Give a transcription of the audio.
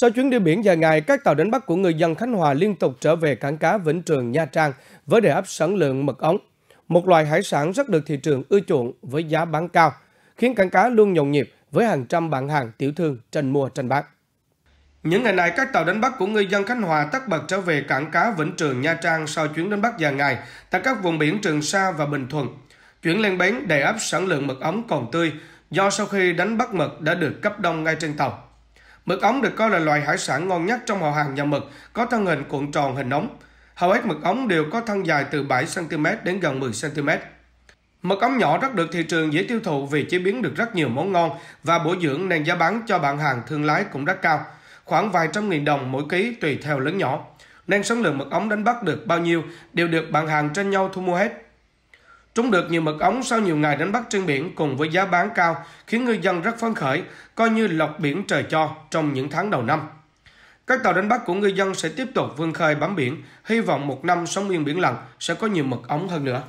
Sau chuyến đi biển dài ngày, các tàu đánh bắt của người dân Khánh Hòa liên tục trở về cảng cá Vĩnh Trường, Nha Trang với đề ấp sản lượng mực ống. Một loài hải sản rất được thị trường ưa chuộng với giá bán cao, khiến cảng cá luôn nhộn nhịp với hàng trăm bạn hàng tiểu thương tranh mua tranh bán. Những ngày này, các tàu đánh bắt của người dân Khánh Hòa tất bật trở về cảng cá Vĩnh Trường, Nha Trang sau chuyến đánh bắt dài ngày tại các vùng biển Trường Sa và Bình Thuận. Chuyển lên bến đề ấp sản lượng mực ống còn tươi do sau khi đánh bắt mực đã được cấp đông ngay trên tàu. Mực ống được coi là loài hải sản ngon nhất trong họ hàng nhà mực, có thân hình cuộn tròn hình ống. Hầu hết mực ống đều có thân dài từ 7cm đến gần 10cm. Mực ống nhỏ rất được thị trường dễ tiêu thụ vì chế biến được rất nhiều món ngon và bổ dưỡng nên giá bán cho bạn hàng thương lái cũng rất cao, khoảng vài trăm nghìn đồng mỗi ký tùy theo lớn nhỏ. Nên số lượng mực ống đánh bắt được bao nhiêu đều được bạn hàng tranh nhau thu mua hết. Trúng được nhiều mực ống sau nhiều ngày đánh bắt trên biển cùng với giá bán cao khiến ngư dân rất phấn khởi, coi như lọc biển trời cho trong những tháng đầu năm. Các tàu đánh bắt của ngư dân sẽ tiếp tục vươn khơi bám biển, hy vọng một năm sống yên biển lặng sẽ có nhiều mực ống hơn nữa.